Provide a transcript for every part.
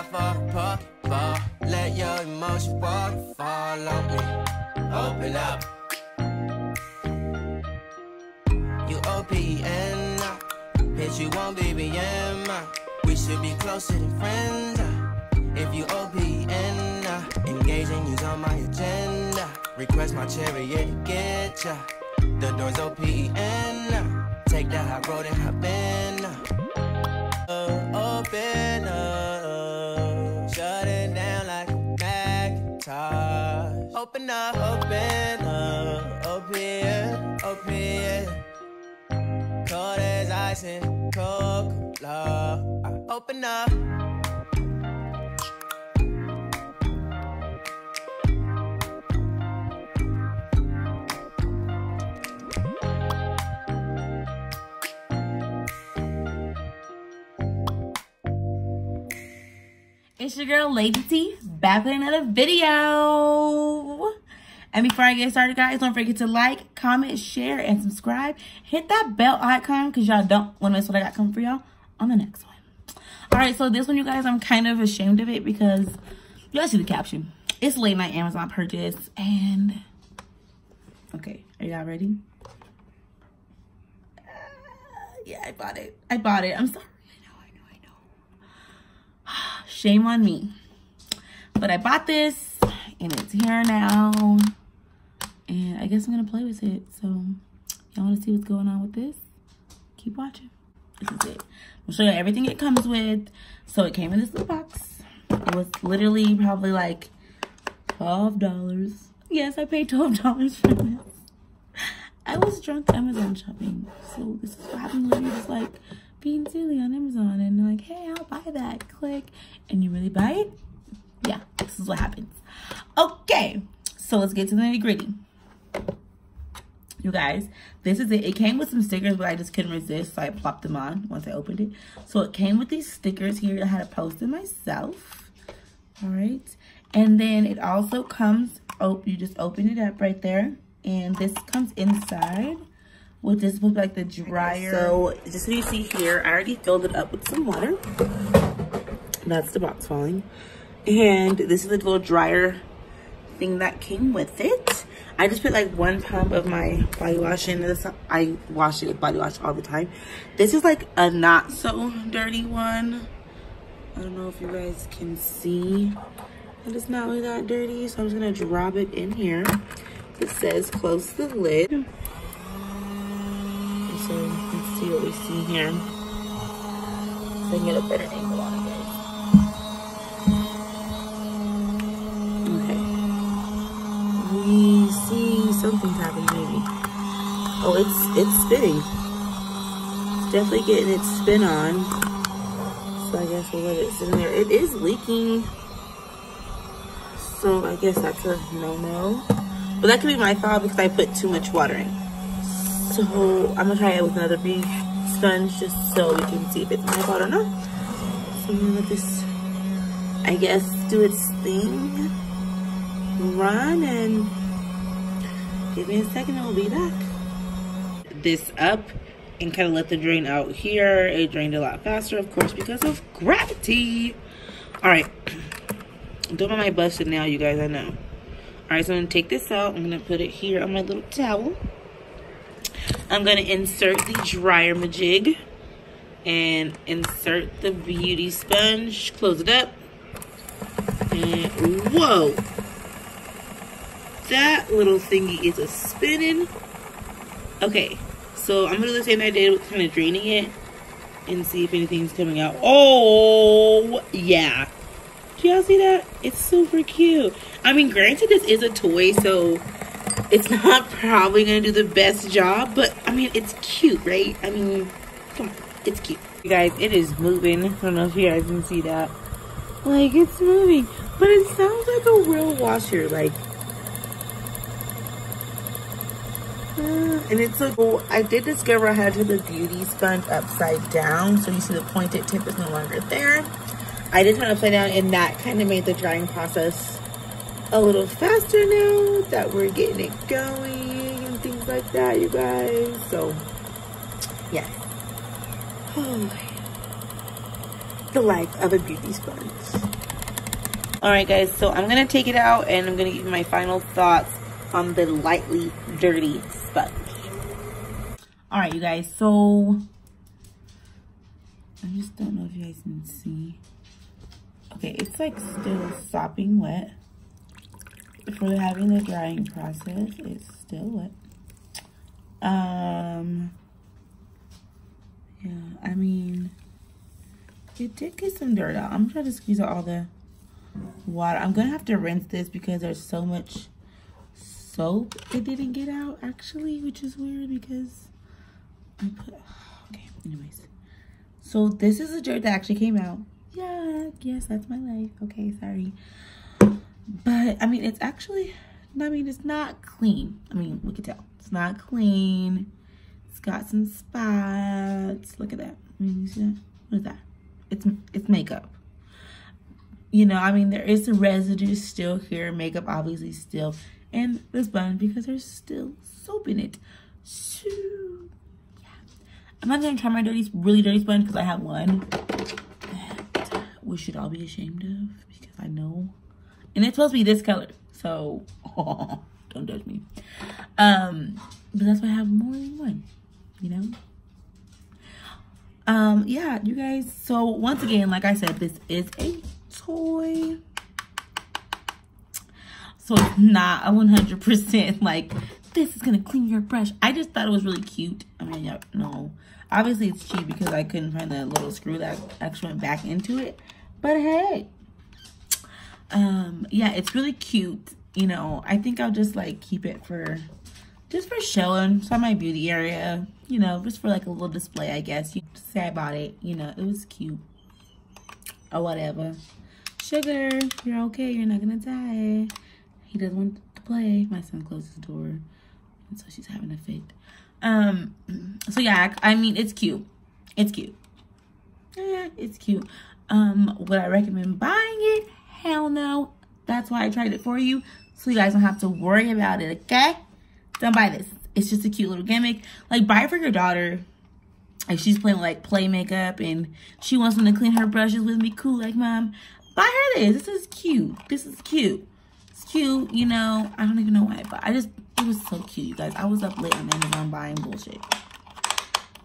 for purple. Let your emotion waterfall on me. Open up. You OPN, bitch, you won't be BM. We should be closer than friends. If you OPN, engaging you's on my agenda. Request my chariot to get ya. The door's OPN. Take that high road and hop in. Uh, open Open up, open up. Open, open. Cold as ice and. Open up. It's your girl Lady T back with another video. And before I get started, guys, don't forget to like, comment, share, and subscribe. Hit that bell icon because y'all don't want to miss what I got coming for y'all on the next one. All right, so this one, you guys, I'm kind of ashamed of it because y'all see the caption. It's late night Amazon purchase and okay, are y'all ready? Yeah, I bought it. I bought it. I'm sorry. I know, I know, I know. Shame on me. But I bought this and it's here now. And I guess I'm gonna play with it. So y'all wanna see what's going on with this? Keep watching. This is it. I'll show you everything it comes with. So it came in this little box. It was literally probably like $12. Yes, I paid $12 for this. I was drunk Amazon shopping. So this is what happens when you're just like being silly on Amazon and like, hey, I'll buy that. Click. And you really buy it? Yeah, this is what happens. Okay, so let's get to the nitty gritty. You guys, this is it. It came with some stickers, but I just couldn't resist, so I plopped them on once I opened it. So it came with these stickers here. I had to post it myself. All right. And then it also comes, oh, you just open it up right there. And this comes inside which is supposed to be like the dryer. So just so you see here, I already filled it up with some water. That's the box falling. And this is the little dryer thing that came with it. I just put like one pump of my body wash in this. I wash it with body wash all the time. This is like a not so dirty one. I don't know if you guys can see. It's not really that dirty. So I'm just gonna drop it in here. It says close the lid so let's see what we see here. So I can get a better angle it's it's spinning. It's definitely getting its spin on. So I guess we'll let it sit in there. It is leaking. So I guess that's a no-no. But that could be my fault because I put too much water in. So I'm gonna try it with another big sponge just so we can see if it's my fault or not. So I'm gonna let this, I guess, do its thing, run, and give me a second and we'll be back. This up and kind of let the drain out here. It drained a lot faster, of course, because of gravity. All right, don't mind my busted now, you guys, I know. All right, so I'm gonna take this out. I'm gonna put it here on my little towel. I'm to insert the dryer majig and insert the beauty sponge. Close it up. And whoa. That little thingy is a spinning. Okay, so I'm to do the same I did with kind of draining it and see if anything's coming out. Oh, yeah. Do y'all see that? It's super cute. I mean, granted, this is a toy, so it's not probably to do the best job, but I mean, it's cute, right? I mean, come on, it's cute. You guys, it is moving. I don't know if you guys can see that. Like, it's moving, but it sounds like a real washer, like. Uh, Mm, and it's so cool. I did discover I had to put the beauty sponge upside down, so you see the pointed tip is no longer there. I did turn upside down, and that kind of made the drying process a little faster now that we're getting it going and things like that, you guys. So, yeah. The life of a beauty sponge. All right, guys, so I'm gonna take it out and I'm gonna give you my final thoughts on the lightly dirty sponge. All right, you guys, so I just don't know if you guys can see. Okay, it's like still sopping wet. For having the drying process, it's still wet. Um, yeah, I mean, it did get some dirt out. I'm trying to squeeze out all the water. I'm gonna have to rinse this because there's so much soap it didn't get out actually, which is weird because I put, okay, anyways. So this is the dirt that actually came out. Yeah, yes, that's my life. Okay, sorry. But, I mean, it's actually, I mean, it's not clean. I mean, we can tell. It's not clean. It's got some spots. Look at that. What is that? It's, it's makeup. You know, I mean, there is some residue still here. Makeup, obviously, still. And this bun, because there's still soap in it. So, yeah. I'm not going to try my dirty, really dirty sponge because I have one that we should all be ashamed of because I know and it's supposed to be this color. So, don't judge me. Um, but that's why I have more than one, you know? Um, yeah, you guys. So, once again, like I said, this is a toy. Not a 100% like, this is going to clean your brush. I just thought it was really cute. I mean, yeah, no. Obviously, it's cheap because I couldn't find that little screw that actually went back into it. But hey, um yeah it's really cute you know i think i'll just like keep it for just for showing it's on my beauty area you know just for like a little display i guess you say i bought it you know it was cute or whatever sugar you're okay you're not gonna die he doesn't want to play my son closed his door and so she's having a fit um so yeah i mean it's cute it's cute yeah it's cute um would i recommend buying it Hell no. That's why I tried it for you. So you guys don't have to worry about it, okay? Don't buy this. It's just a cute little gimmick. Like, buy it for your daughter. If she's playing like play makeup and she wants them to clean her brushes with me, cool. Like, mom, buy her this. This is cute. This is cute. It's cute, you know. I don't even know why, but I just, it was so cute, you guys. I was up late on Amazon buying bullshit.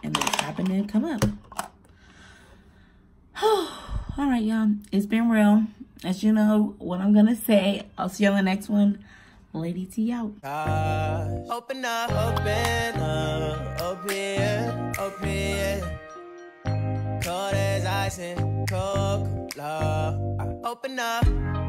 And then it happened to come up. All right, y'all. It's been real as you know what I'm gonna say. I'll see you on the next one. Lady T out. Uh, open up, open up, open, open. Cold as ice and Coca-Cola. Open up.